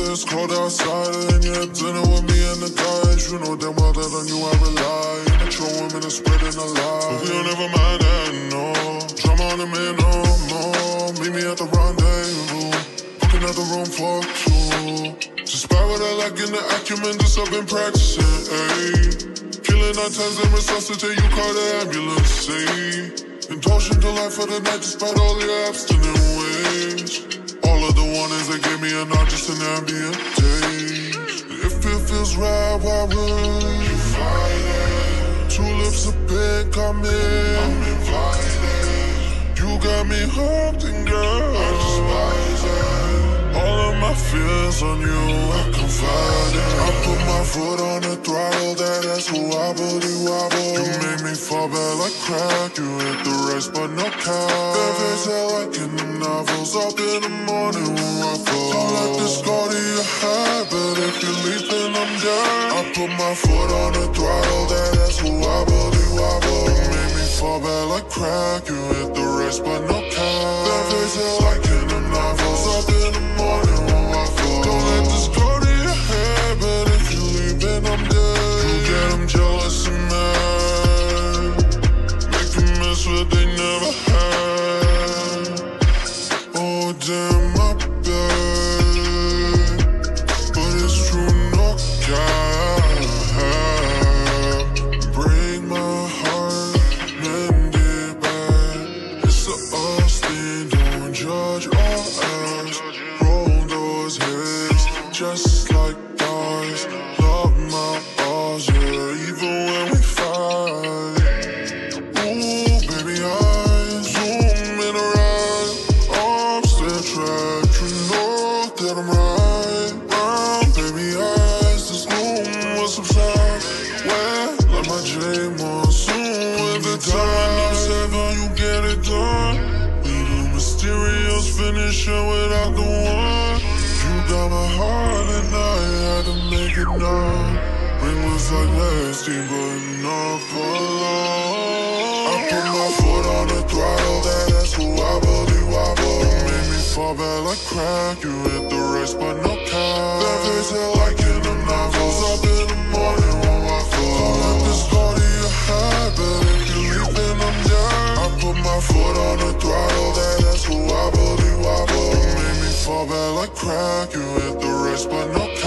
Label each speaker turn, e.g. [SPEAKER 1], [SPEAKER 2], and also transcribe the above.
[SPEAKER 1] it's cold outside and you had dinner with me and the guys. You know damn well that on you I rely. Your women are spreading a lie. But we don't ever mind that, no. Drama on the man, no more. Meet me at the rendezvous. Out the room for two. Buy what I like in the acumen, just I've been practicing, ayy. Killing nine times and resuscitate, you call the ambulance, ayy. Indulging the life for the night despite all the abstinent. Are not just an ambient days. If it feels right, why would you fight it? Tulips are pink, I'm in. I'm invited. You got me hooked and girl. I despise it. All of my fears on you, I confide in. I put my foot on the throttle, will wobbly wobble. You make me fall back like crack. You hit the race, but no cap. Face like in the novels. Up in the morning when I fall. Don't let this go to your head, but if you leave, then I'm dead. I put my foot on the throttle, that ass will wobbly wobble. You make me fall back like crack. You hit the race, but no cap. Face like just like ours. Love my balls, yeah, even when we fight. Ooh, baby, I zoom in a ride. I'm still track, you know that I'm right. Round, baby, eyes, this gloom will subside. Wet like my J monsoon with the time. I'm seven, you get it done. We do mysterious finishing without the one. Known. Ring was like nasty, but not for long. I put my foot on the throttle, that ass will wobbly wobble. You made me fall back like crack. You hit the race, but no cap. That face out like in the novels. Up in the morning when I fall. Don't let this go your head, but if you leave, then I'm dead. I put my foot on the throttle, that ass will wobbly wobble. You made me fall back like crack. You hit the race, but no cap.